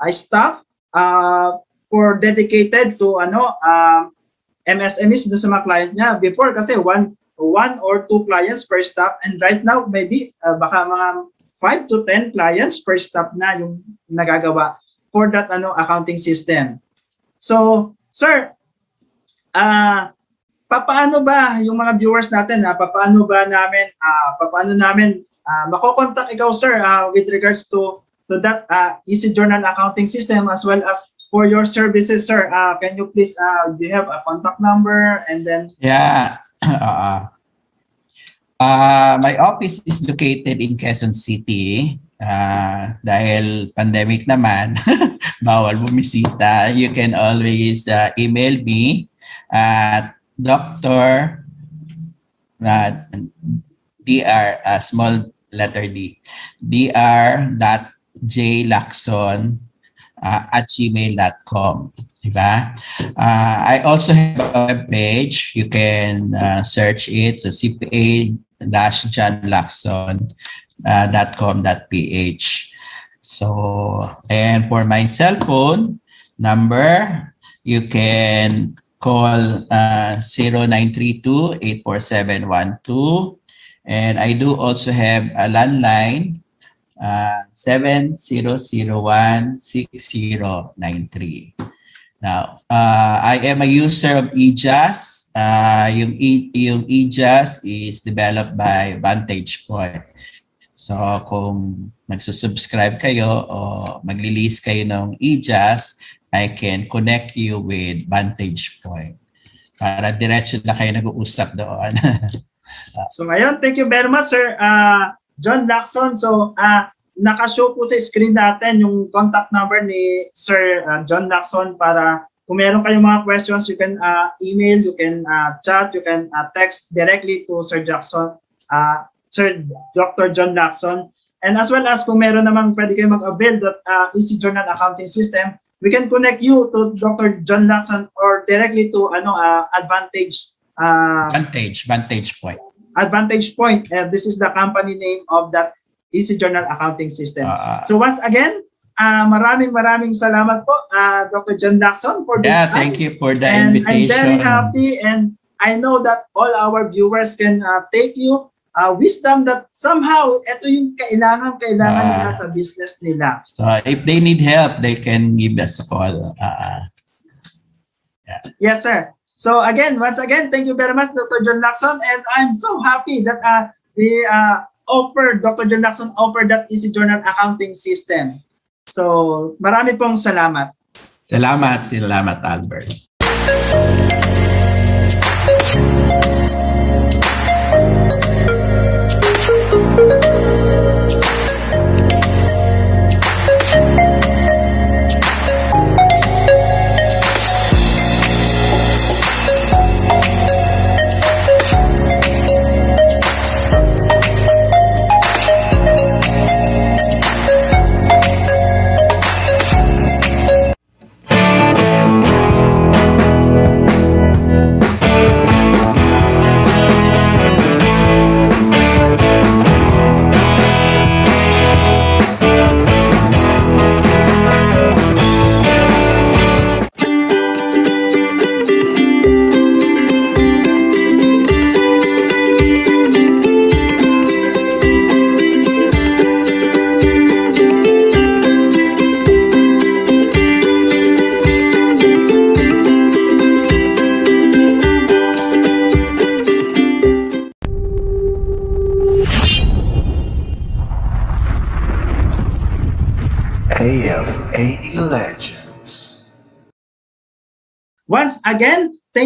uh, staff uh, for dedicated to ano uh, MSMEs do sa mga client niya. Before kasi one one or two clients per staff and right now maybe uh, baka mga 5 to 10 clients per staff na yung nagagawa for that ano accounting system. So, sir, uh, paano ba yung mga viewers natin, ha, paano ba namin, uh, paano namin uh, makokontak ikaw, sir, uh, with regards to to that uh, Easy Journal accounting system as well as for your services, sir. Uh, can you please, uh, do you have a contact number and then? Yeah. Uh, uh, my office is located in Quezon City. Uh, dahil pandemic naman, bawal bumisita. You can always uh, email me at Dr. Uh, Dr. Uh, small letter D. Dr. J uh, at gmail.com. Diba? Uh, I also have a web page. You can uh, search it. So Lacson uh, dot com dot ph. So, and for my cell phone number, you can call uh, 0932-84712. And I do also have a landline, uh, 7001-6093. Now, uh, I am a user of EJAS. Uh, yung, e, yung EJAS is developed by Vantage Point. So, kung magsusubscribe kayo o magli-list kayo ng EJAS, I can connect you with Vantage Point. Para diretso na kayo nag-uusap doon. so ngayon, thank you very much, Sir uh, John Lacson. So, uh, nakashow po sa screen natin yung contact number ni Sir uh, John Lacson para kung meron kayong mga questions, you can uh, email, you can uh, chat, you can uh, text directly to Sir Jackson, uh, Sir Dr. John Lacson. And as well as kung meron namang pwede kayo mag-avail uh, Easy Journal Accounting System, we can connect you to Dr. John Lacson or directly to ano uh, Advantage uh, Vantage Vantage Point. Advantage Point. Uh, this is the company name of that Easy Journal Accounting System. Uh, so once again, uh, maraming maraming salamat po uh, Dr. John Lacson for this Yeah, time. thank you for the and invitation. I'm very happy and I know that all our viewers can uh, take you uh, wisdom that somehow ito yung kailangan kailangan uh, nila sa business nila. So if they need help, they can give us a call. Uh, Yes, sir. So again, once again, thank you very much, Dr. John Lacson, and I'm so happy that uh, we uh, offered, Dr. John Lacson offered that Easy Journal accounting system. So marami pong salamat. Salamat, salamat Albert.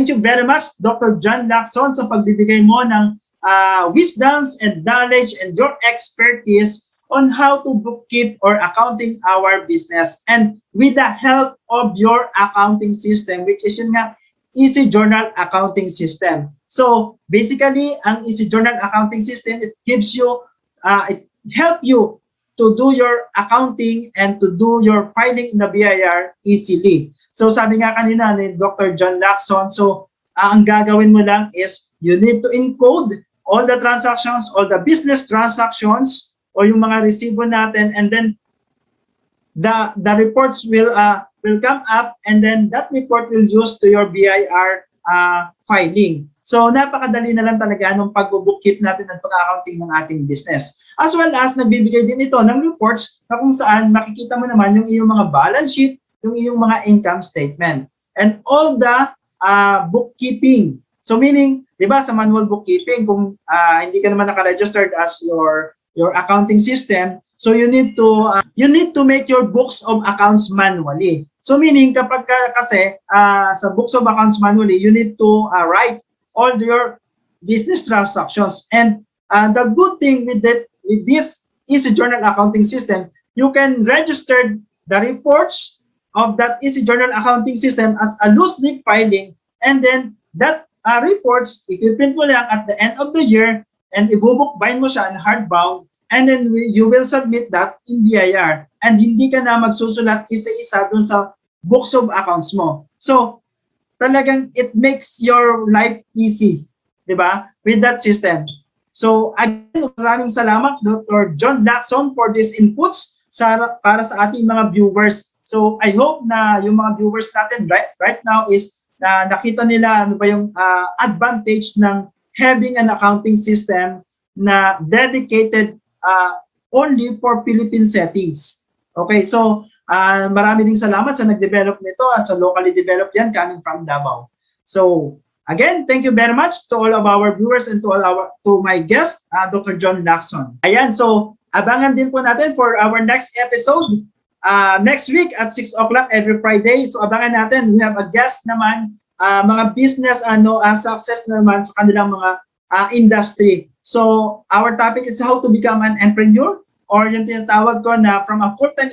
Thank you very much, Dr. John Lacson, sa pagbibigay mo ng uh, wisdoms and knowledge and your expertise on how to bookkeep or accounting our business and with the help of your accounting system, which is yun nga, Easy Journal Accounting System. So basically, ang Easy Journal Accounting System, it gives you, uh, it help you to do your accounting and to do your filing in the BIR easily. So sabi nga kanina ni Dr. John Lacson, so uh, ang gagawin mo lang is you need to encode all the transactions, all the business transactions, o yung mga resibo natin, and then the the reports will uh, will come up, and then that report will use to your BIR uh, filing. So napakadali na lang talaga nung pag-bookkeep natin at pag-accounting ng ating business. As well as nagbibigay din ito ng reports na kung saan makikita mo naman yung iyong mga balance sheet, yung iyong mga income statement. And all the uh, bookkeeping. So meaning, di ba sa manual bookkeeping, kung uh, hindi ka naman naka-registered as your your accounting system, so you need to uh, you need to make your books of accounts manually. So meaning kapag ka, kasi uh, sa books of accounts manually, you need to uh, write all your business transactions. And uh, the good thing with that with this Easy Journal accounting system, you can register the reports of that Easy Journal accounting system as a loose leaf filing, and then that uh, reports, ipiprint mo lang at the end of the year, and ibubuk bind mo siya in hardbound, and then we, you will submit that in BIR. And hindi ka na magsusulat isa-isa dun sa books of accounts mo. So, talagang it makes your life easy, di ba? With that system. So again, maraming salamat Dr. John Lacson for these inputs sa, para sa ating mga viewers. So I hope na yung mga viewers natin right, right now is na nakita nila ano ba yung uh, advantage ng having an accounting system na dedicated uh, only for Philippine settings. Okay, so Uh, marami ding salamat sa nag-develop nito at sa locally developed yan coming from Davao. So, again, thank you very much to all of our viewers and to all our to my guest, uh, Dr. John Lacson. Ayan, so abangan din po natin for our next episode uh, next week at 6 o'clock every Friday. So abangan natin, we have a guest naman, uh, mga business ano uh, success naman sa kanilang mga uh, industry. So, our topic is how to become an entrepreneur or yung tinatawag ko na from a full-time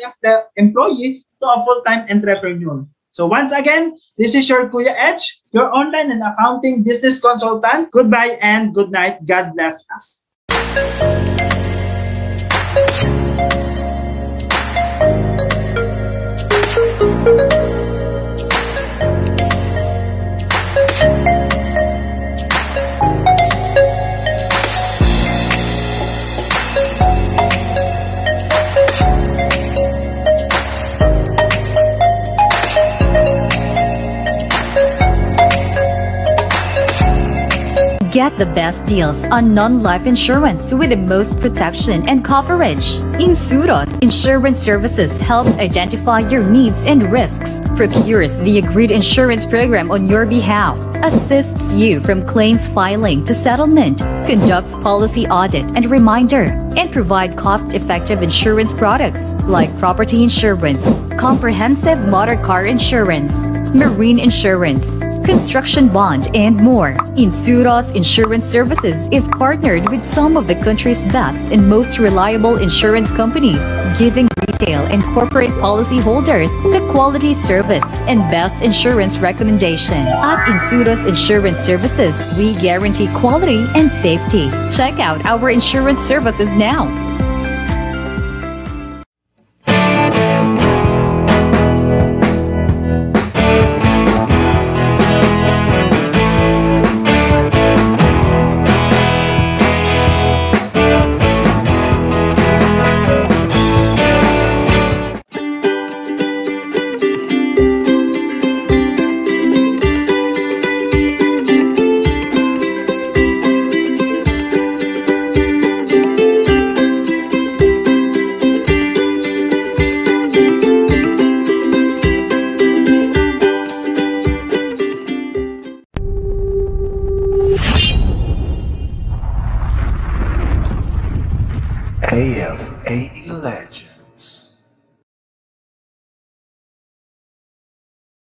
employee to a full-time entrepreneur. So once again, this is your Kuya Edge, your online and accounting business consultant. Goodbye and good night. God bless us. Get the best deals on non-life insurance with the most protection and coverage. Insuros Insurance Services helps identify your needs and risks procures the agreed insurance program on your behalf, assists you from claims filing to settlement, conducts policy audit and reminder, and provide cost-effective insurance products like property insurance, comprehensive motor car insurance, marine insurance, construction bond, and more. Insuros Insurance Services is partnered with some of the country's best and most reliable insurance companies, giving retail and corporate policyholders the quality service and best insurance recommendation. At Insuros Insurance Services, we guarantee quality and safety. Check out our insurance services now.